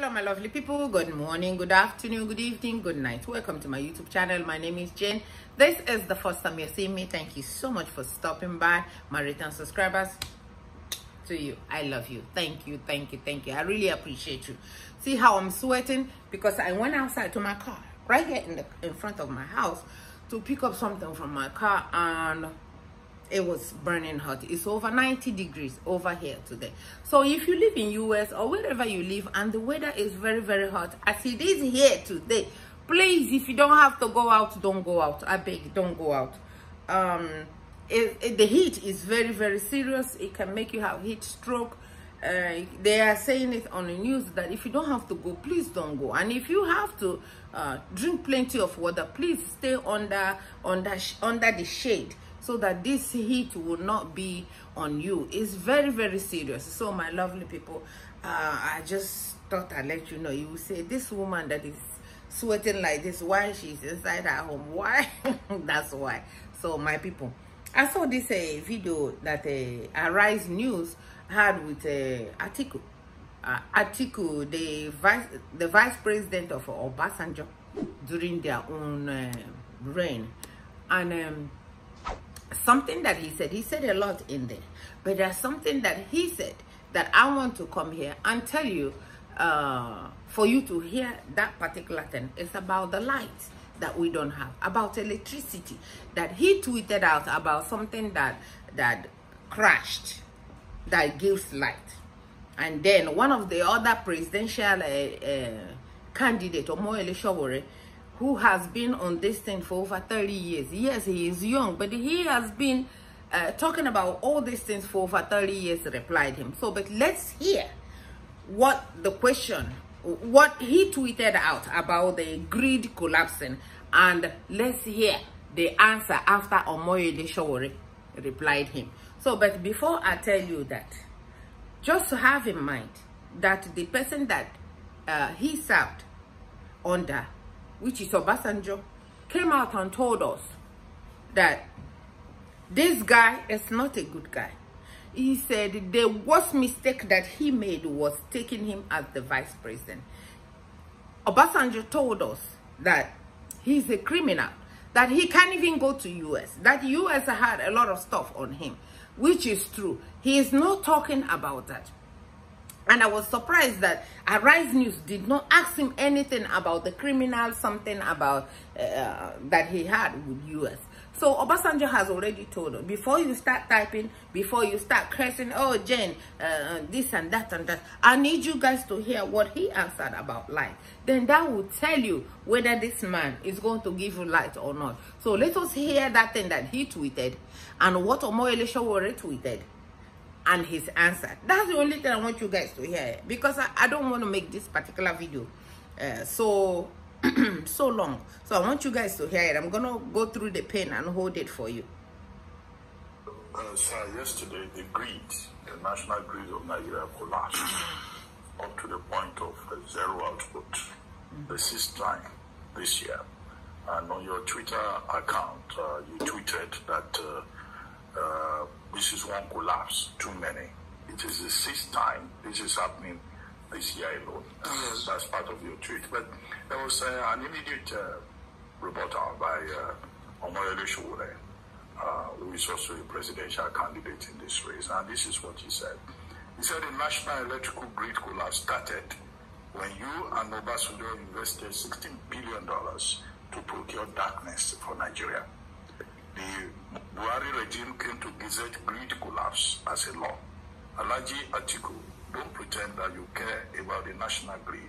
hello my lovely people. Good morning good afternoon good evening good night. Welcome to my youtube channel. My name is jane. This is the first time you're seeing me. Thank you so much for stopping by. My return subscribers to you. I love you. Thank you thank you thank you. I really appreciate you. See how i'm sweating? Because i went outside to my car right here in the in front of my house to pick up something from my car and it was burning hot. It's over 90 degrees over here today. So if you live in us or wherever you live and the weather is very very hot as it is here today please if you don't have to go out don't go out. I beg don't go out. Um it, it, the heat is very very serious. It can make you have heat stroke. Uh, they are saying it on the news that if you don't have to go please don't go. And if you have to uh, drink plenty of water please stay under under under the shade so that this heat will not be on you. It's very very serious. So my lovely people uh, i just thought i'd let you know. You say this woman that is sweating like this why she's inside her home? Why? That's why. So my people i saw this uh, video that uh, arise news had with uh, Atiku uh, the vice the vice president of Obasanjo during their own uh, reign. And um, something that he said. He said a lot in there. But there's something that he said that i want to come here and tell you uh, for you to hear that particular thing. It's about the light that we don't have about electricity. That he tweeted out about something that that crashed that gives light. And then one of the other presidential uh, uh, candidate Omoyele Sowore who has been on this thing for over 30 years. Yes, he is young, but he has been uh, talking about all these things for over 30 years, replied him. So, but let's hear what the question, what he tweeted out about the grid collapsing, and let's hear the answer after Omoyele Sowore replied him. So, but before I tell you that, just have in mind that the person that uh, he served under which is Obasanjo, came out and told us that this guy is not a good guy. He said the worst mistake that he made was taking him as the vice president. Obasanjo told us that he's a criminal, that he can't even go to US, that US had a lot of stuff on him, which is true. He is not talking about that. And I was surprised that Arise News did not ask him anything about the criminal, something about uh, that he had with US. So Obasanjo has already told him, before you start typing, before you start cursing, oh, Jane, uh, this and that and that, I need you guys to hear what he answered about light. Then that will tell you whether this man is going to give you light or not. So let us hear that thing that he tweeted and what Omoyele Sowore tweeted and his answer. That's the only thing i want you guys to hear because i, I don't want to make this particular video uh, so so long. So i want you guys to hear it. I'm gonna go through the pen and hold it for you. Uh, sir, yesterday the grid the national grid of nigeria collapsed up to the point of uh, zero output the sixth time this year. And on your twitter account uh, you tweeted that uh, uh, this is one collapse too many. It is the sixth time this is happening this year alone. Yes. That's part of your tweet. But there was uh, an immediate uh, rebuttal by uh, Omoyele Sowore, uh, who is also a presidential candidate in this race. And this is what he said. He said the national electrical grid collapse started when you and Obasanjo invested $16 billion to procure darkness for Nigeria the Buhari regime came to gazette grid collapse as a law. Alhaji Atiku, don't pretend that you care about the national grid.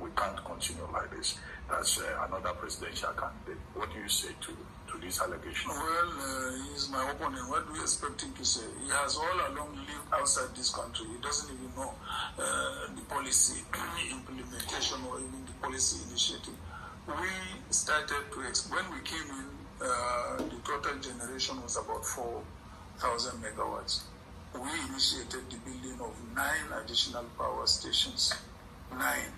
We can't continue like this. That's uh, another presidential candidate. What do you say to, to this allegation? Well, uh, he's my opponent. What do you expect him to say? He has all along lived outside this country. He doesn't even know uh, the policy implementation or even the policy initiative. We started to, when we came in uh, the total generation was about 4,000 megawatts. We initiated the building of nine additional power stations. Nine.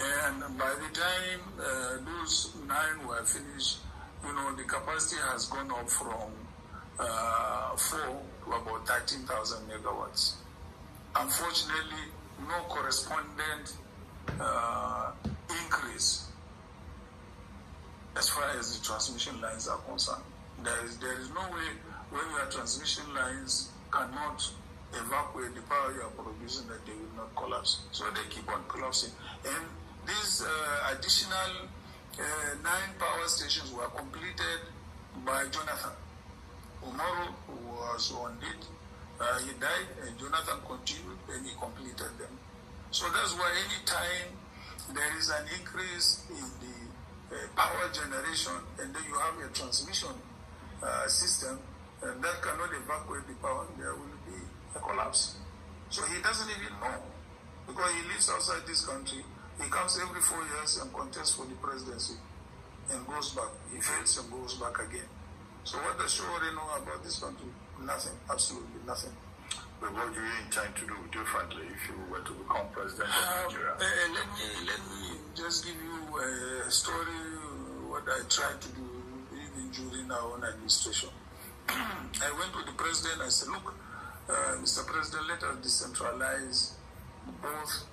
And by the time uh, those nine were finished, you know, the capacity has gone up from uh, 4 to about 13,000 megawatts. Unfortunately, no correspondent lines are concerned. There is, there is no way when your transmission lines cannot evacuate the power you are producing that they will not collapse. So they keep on collapsing. And these uh, additional uh, nine power stations were completed by Jonathan. Umaru, was on it, uh, he died, and Jonathan continued, and he completed them. So that's why any time there is an increase in the power generation, and then you have a transmission uh, system, and that cannot evacuate the power, there will be a collapse. So he doesn't even know, because he lives outside this country. He comes every four years and contests for the presidency, and goes back. He fails and goes back again. So what does Sowore know about this country? Nothing, absolutely nothing. But what do you intend to do differently if you were to become president of Uh, Nigeria? uh, let me let me just give you a story what I tried to do even during our own administration. I went to the president. I said, "Look, uh, Mr. President, let us decentralize both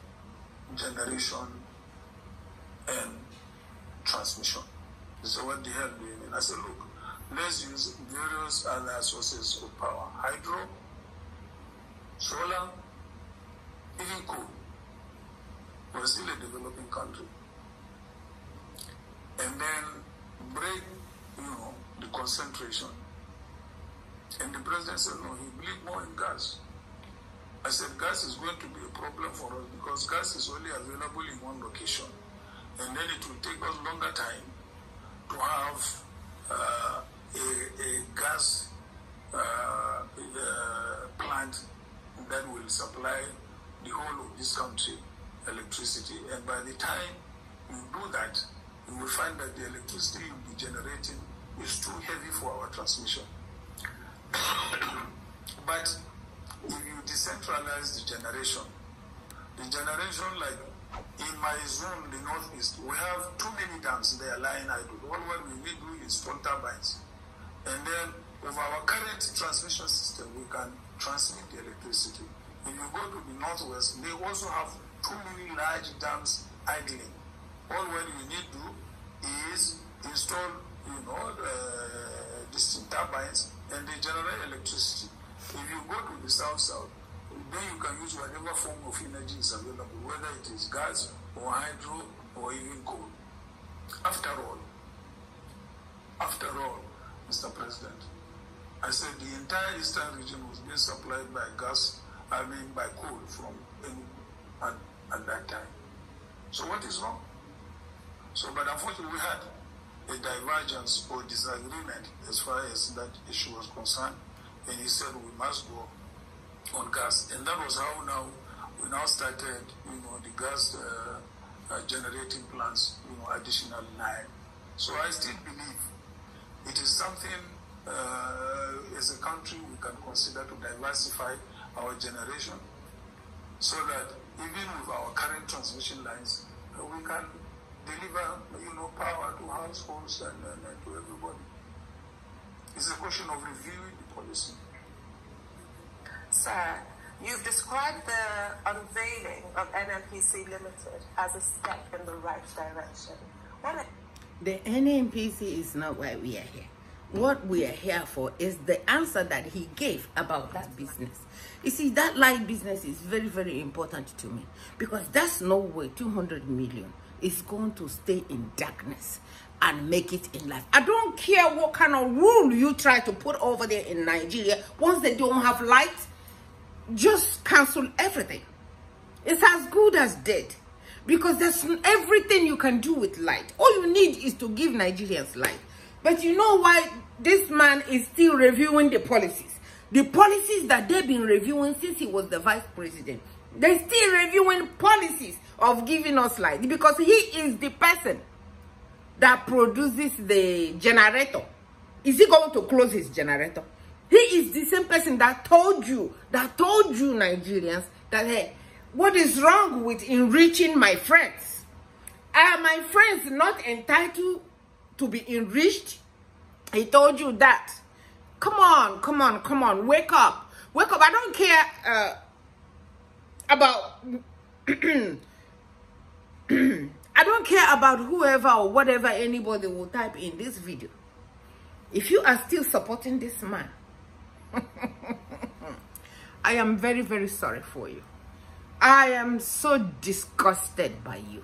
generation and transmission." Said, "What the hell do you mean?" I said, "Look, let's use various other sources of power: hydro, solar, even coal." We're a developing country. And then break, you know, the concentration. And the president said, no, he believed more in gas. I said, gas is going to be a problem for us because gas is only available in one location. And then it will take us longer time to have uh, a, a gas uh, uh, plant that will supply the whole of this country electricity. And by the time you do that, you will find that the electricity you'll be generating is too heavy for our transmission. but if you decentralize the generation, the generation like in my zone, the northeast, we have too many dams there lying idle. All what we need to do is install turbines. And then with our current transmission system, we can transmit the electricity. If you go to the northwest, they also have large dams idling. All what you need to do is install, you know, uh, distinct turbines and they generate electricity. If you go to the south south, then you can use whatever form of energy is available, whether it is gas or hydro or even coal. After all, after all, Mr. President, I said the entire eastern region was being supplied by gas, I mean by coal from Enugu at, at that time. So what is wrong? So, but unfortunately, we had a divergence or disagreement as far as that issue was concerned, and he said we must go on gas, and that was how now we now started, you know, the gas uh, uh, generating plants, you know, additional nine. So I still believe it is something uh, as a country we can consider to diversify our generation, so that even with our current transmission lines, uh, we can deliver, you know, power to households and, and, and to everybody. It's a question of reviewing the policy. Sir, you've described the unveiling of NNPC Limited as a step in the right direction. What The NNPC is not why we are here. What we are here for is the answer that he gave about that business. You see, that light business is very, very important to me because that's no way 200 million is going to stay in darkness and make it in life. I don't care what kind of rule you try to put over there in Nigeria. Once they don't have light, just cancel everything. It's as good as dead because there's everything you can do with light. All you need is to give Nigerians light. But you know why this man is still reviewing the policies? The policies that they've been reviewing since he was the vice president. They're still reviewing policies of giving us light because he is the person that produces the generator. Is he going to close his generator? He is the same person that told you, that told you Nigerians that, hey, what is wrong with enriching my friends? Are my friends not entitled to be enriched? He told you that. Come on, come on, come on, wake up. Wake up. I don't care uh, about... I don't care about whoever or whatever anybody will type in this video. if you are still supporting this man, I am very, very sorry for you. I am so disgusted by you.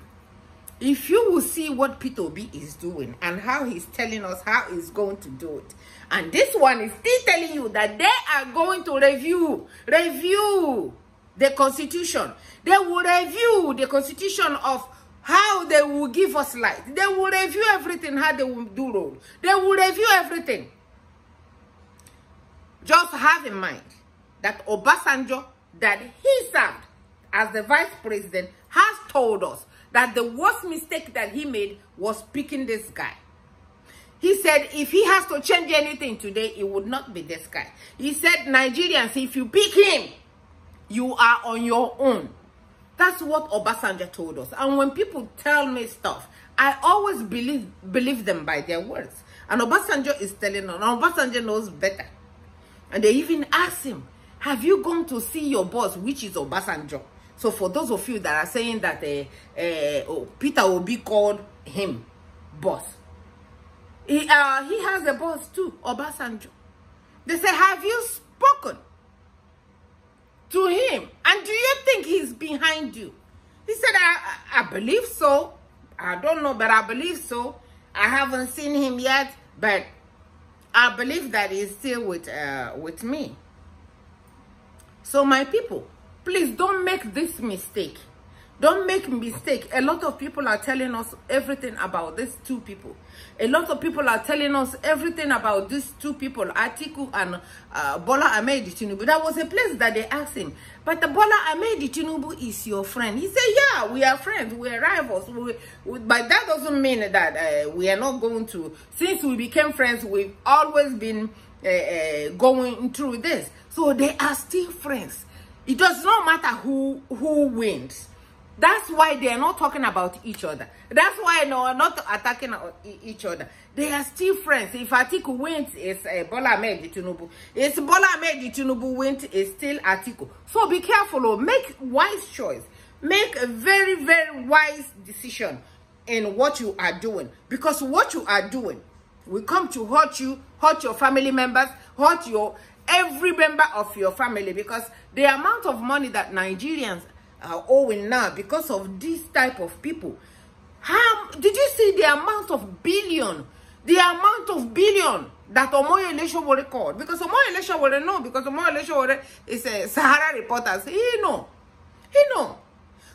If you will see what Peter Obi is doing and how he's telling us how he's going to do it, and this one is still telling you that they are going to review, review the constitution. They will review the constitution of how they will give us light. They will review everything, how they will do road. They will review everything. Just have in mind that Obasanjo, that he served as the vice president, has told us that the worst mistake that he made was picking this guy. He said if he has to change anything today, it would not be this guy. He said, Nigerians, if you pick him, you are on your own. That's what Obasanjo told us. And when people tell me stuff, I always believe believe them by their words. And Obasanjo is telling us, Obasanjo knows better. And they even asked him, have you gone to see your boss, which is Obasanjo? So for those of you that are saying that uh, uh, Peter called him boss, he, uh, he has a boss too, Obasanjo. They say, have you spoken to him? And do you think he's behind you? He said, I, I believe so. I don't know, but I believe so. I haven't seen him yet, but I believe that he's still with, uh, with me. So my people, please don't make this mistake. Don't make mistake. A lot of people are telling us everything about these two people. A lot of people are telling us everything about these two people, Atiku and uh, Bola Ahmed Tinubu. That was a place that they asked him. But the Bola Ahmed Tinubu is your friend. He said, yeah, we are friends. We are rivals. We, we, but that doesn't mean that uh, we are not going to, since we became friends, we've always been uh, uh, going through this. So they are still friends. It does not matter who who wins. That's why they are not talking about each other. That's why no, not attacking each other. They are still friends. If Atiku wins, it's uh, Bola Ahmed Tinubu. It's Bola Ahmed Tinubu wins, it's still Atiku. So be careful. Oh, make wise choice. Make a very, very wise decision in what you are doing. Because what you are doing will come to hurt you, hurt your family members, hurt your every member of your family. Because the amount of money that Nigerians are owing now because of this type of people. How did you see the amount of billion, the amount of billion that Elesho will record? Because Elesho will know because Omoyo Elesho is a Sahara reporter. He know, he know.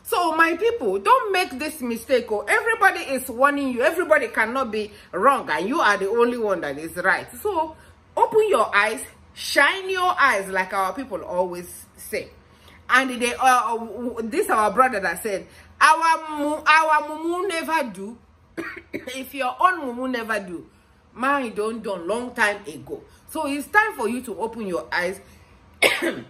So my people, don't make this mistake. Oh, everybody is warning you. Everybody cannot be wrong, and you are the only one that is right. So open your eyes, shine your eyes, like our people always say. And they uh, this our brother that said our our mumu never do. If your own mumu never do mine don't done long time ago. So it's time for you to open your eyes.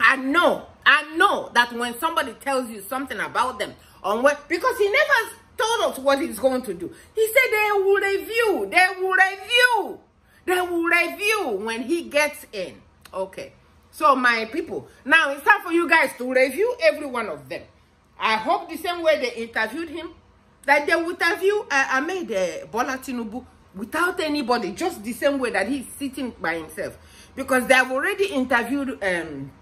And know and know that when somebody tells you something about them on what because he never told us what he's going to do. He said they will review they will review they will review when he gets in okay so my people, now it's time for you guys to review every one of them. I hope the same way they interviewed him, that they would interview uh, Ahmed uh, Bola Tinubu without anybody, just the same way that he's sitting by himself. Because they have already interviewed um,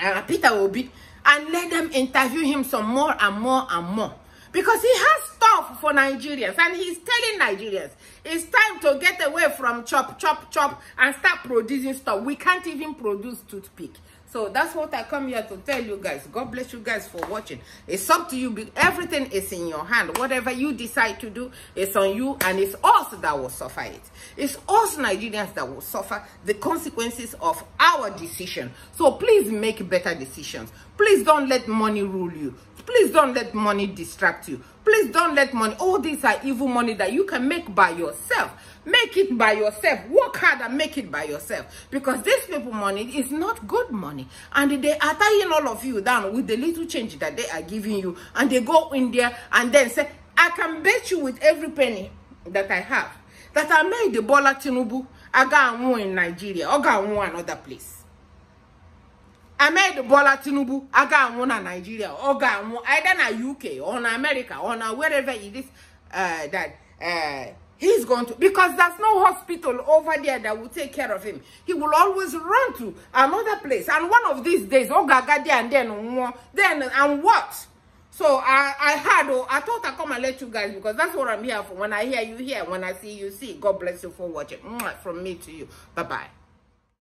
uh, Peter Obi and let them interview him some more and more and more. Because he has stuff for Nigerians and he's telling Nigerians it's time to get away from chop, chop, chop and start producing stuff. We can't even produce toothpick. So that's what I come here to tell you guys. God bless you guys for watching. It's up to you. Everything is in your hand. Whatever you decide to do, it's on you and it's us that will suffer it. It's us Nigerians that will suffer the consequences of our decision. So please make better decisions. Please don't let money rule you. Please don't let money distract you. Please don't let money, all these are evil money that you can make by yourself. Make it by yourself. Work hard and make it by yourself. Because these people money is not good money. And they are tying all of you down with the little change that they are giving you. And they go in there and then say, I can bet you with every penny that I have that I made the Bola Tinubu, I got one in Nigeria, I got one another place. Ahmed Bola Tinubu. Aga anwụ na Nigeria ọ ga-anwụ either na UK or na America or na wherever it is uh, that uh, he's going to. Because there's no hospital over there that will take care of him. He will always run to another place. And one of these days oh gaga there and then then and what? So i i had oh i thought i come and let you guys because that's what i'm here for. When i hear you here when i see you see. God bless you for watching. From me to you. Bye bye